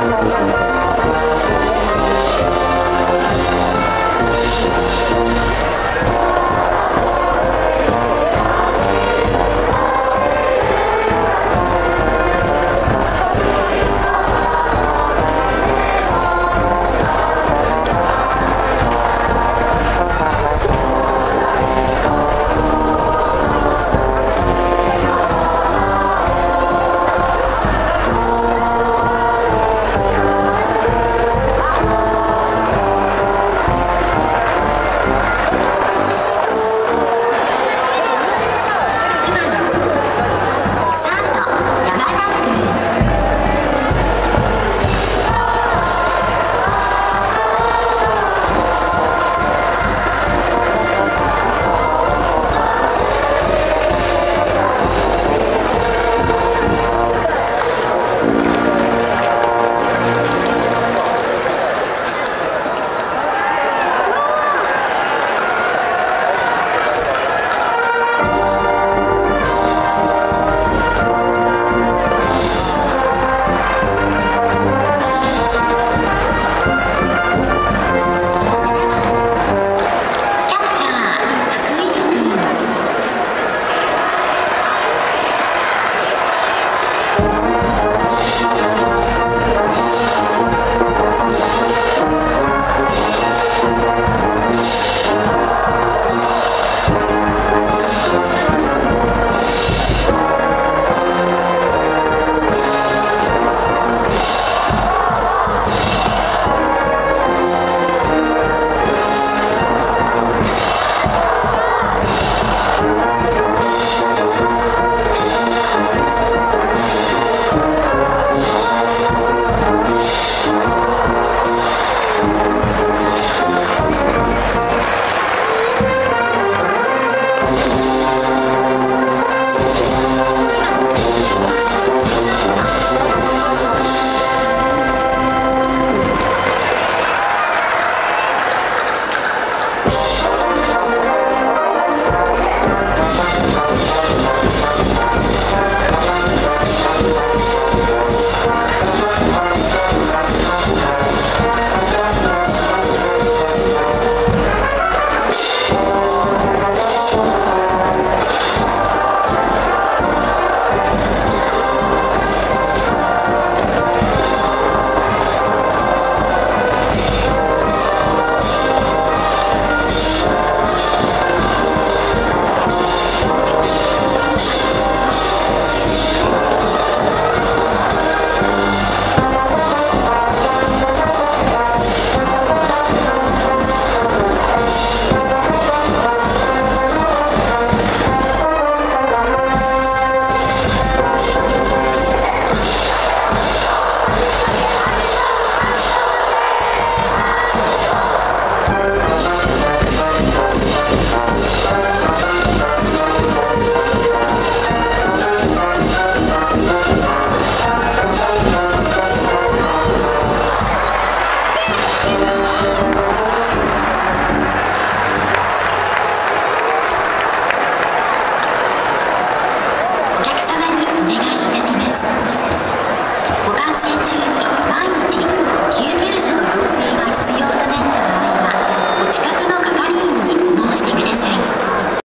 啦啦啦。